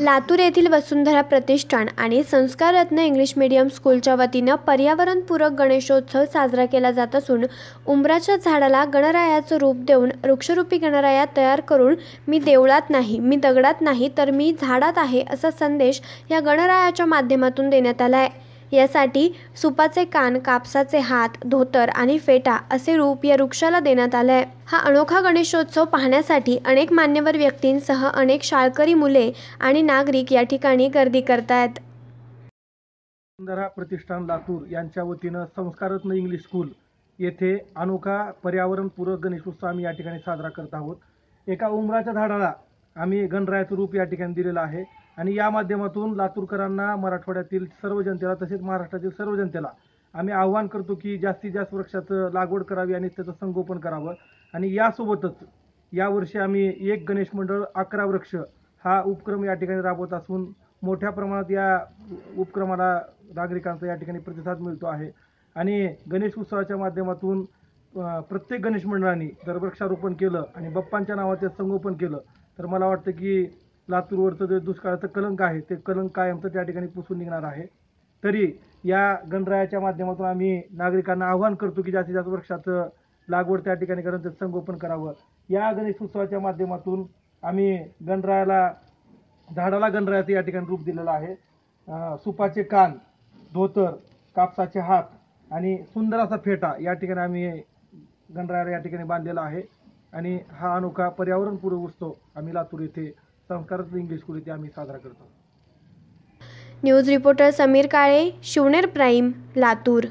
लातूर येथील वसुंधरा प्रतिष्ठान आणि संस्काररत्न English medium स्कूलच्या वतीनं पर्यावरणपूरक गणेशोत्सव साजरा केला जात असून उंबराच्या झाडाला गणरायाचं रूप देऊन वृक्षरूपी गणराया तयार करून मी देवळात नाही मी दगडात नाही तर मी झाडात आहे असा संदेश या गणरायाच्या माध्यमातून देण्यात आला आहे. यासाठी सुपाचे कान कापसाचे हात धोतर आणि फेटा असे रूप या वृक्षाला देण्यात आले आहे. हा अनोखा गणेशोत्सव पाहण्यासाठी अनेक मान्यवर व्यक्तींसह अनेक शाळकरी मुले आणि नागरिक या ठिकाणी गर्दी करतायत. वसुंधरा प्रतिष्ठान लातूर यांच्या वतीनं संस्कारत्न इंग्लिश स्कूल येथे अनोखा पर्यावरणपूरक गणेशोत्सव आम्ही या ठिकाणी साजरा करत आहोत. एका उमराच्या झाडाला आम्ही गणरायाचं रूप या ठिकाणी दिलेलं आहे. आणि या माध्यमातून लातूरकरांना मराठवाड्यातील सर्व जनतेला तसेच महाराष्ट्रातील सर्व जनतेला आम्ही आव्हान करतो की जास्तीत जास्त वृक्षाचं लागवड करावी आणि त्याचं संगोपन करावं. आणि यासोबतच यावर्षी आम्ही एक गणेश मंडळ अकरा वृक्ष हा उपक्रम या ठिकाणी राबवत असून मोठ्या प्रमाणात या उपक्रमाला नागरिकांचा या ठिकाणी प्रतिसाद मिळतो आहे. आणि गणेश उत्सवाच्या माध्यमातून प्रत्येक गणेश मंडळाने जर वृक्षारोपण केलं आणि बाप्पांच्या नावाचे संगोपन केलं तर मला वाटतं की लातूरवरचं जे दुष्काळाचं कलंक आहे ते कलंक कायमचं त्या ठिकाणी पुसून निघणार आहे. तरी या गणरायाच्या माध्यमातून आम्ही नागरिकांना आव्हान करतो की जास्तीत जास्त वृक्षाचं लागवड त्या ठिकाणी करून त्याचं संगोपन करावं. या गणेश उत्सवाच्या माध्यमातून आम्ही गणरायाला झाडाला गणरायाचं या ठिकाणी रूप दिलेलं आहे. सुपाचे कान धोतर कापसाचे हात आणि सुंदर असा फेटा या ठिकाणी आम्ही गणरायाला या ठिकाणी बांधलेला आहे. आणि हा अनोखा पर्यावरणपूरक उत्सव आम्ही लातूर येथे संस्काररत्न इंग्लिश स्कूल येथे आम्ही साजरा करतो. News reporter Sameer Kale Shivner prime Latur.